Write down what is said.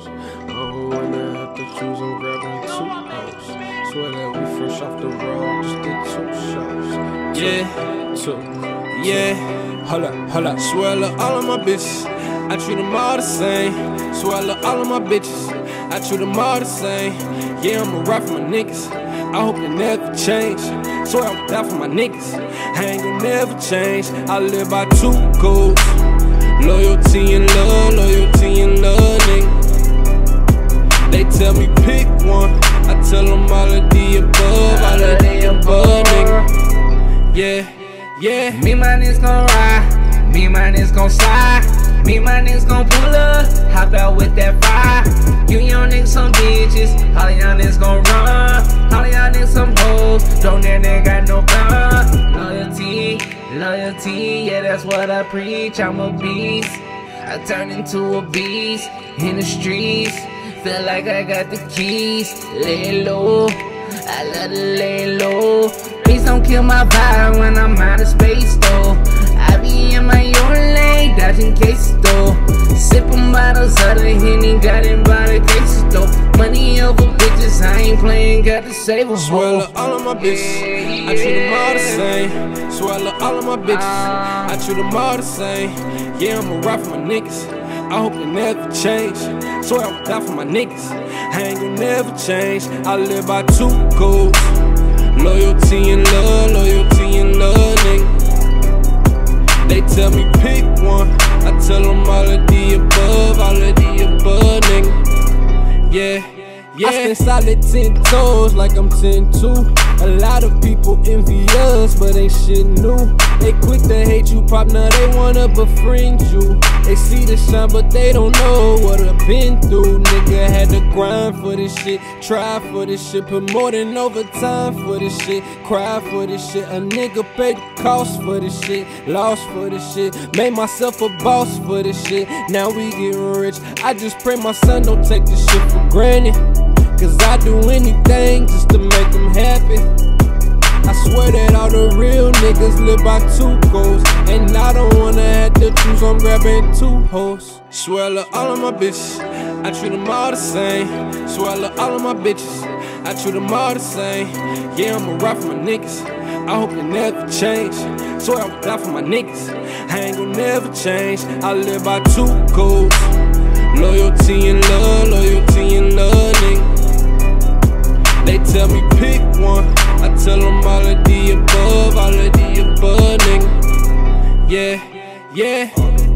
two O's. Swear that we fresh off the road, just did two shows. Yeah, Two. yeah. Hold up, hold up. Swear I love all of my bitches. I treat them all the same. Swear I love all of my bitches. I treat them all the same. Yeah, I'ma rap for my niggas. I hope they never change. Swear I would die for my niggas. I ain't gon' never change. I live by two codes. Loyalty and love, loyalty and love, nigga. They tell me pick one. I tell them all of the above, all of the above, nigga. Yeah, yeah. Me my niggas gon' ride, me my niggas gon' slide, me my niggas gon' pull up, hop out with that fire. You young niggas some bitches, all y'all niggas gon' run, all y'all niggas some hoes, don't dare nigga got no gun. Loyalty, loyalty, yeah that's what I preach, I'm a beast. I turn into a beast in the streets, feel like I got the keys, lay low, I love to lay low. Please don't kill my vibe when I'm out of space though. I be in my own lane, dodging cases though. Sipping bottles of the Henny, got in by the cases though. Money over bitches, I ain't playing, got to save a Swear all of my bitches. I treat them all the same. Swear I all of my bitches. I treat them all the same. Yeah, I'ma rap for my niggas. I hope they never change. Swear I would die for my niggas. I ain't never change. I live by two codes. Loyalty and love, loyalty and love, nigga. They tell me pick one. I tell them all of the above, all of the above, nigga. Yeah. Yeah. I spend solid 10 toes like I'm 10 too. A lot of people envy us, but ain't shit new. They quick to hate you, pop, now they wanna befriend you. They see the shine, but they don't know what I've been through. Nigga had to grind for this shit, try for this shit, put more than overtime for this shit, cry for this shit. A nigga paid the cost for this shit, lost for this shit, made myself a boss for this shit. Now we getting rich. I just pray my son don't take this shit for granted. Cause I do anything just to make him happy. I swear that all the real niggas live by two goals. And I don't wanna have to choose, I'm grabbing two hoes. Swear love all of my bitches. I treat them all the same. Swear love all of my bitches. I treat them all the same. Yeah, I'ma ride for my niggas. I hope they never change. Swear I would die for my niggas. I ain't gon' never change. I live by two goals Loyalty and love, the above, all of the above, nigga. Yeah, yeah.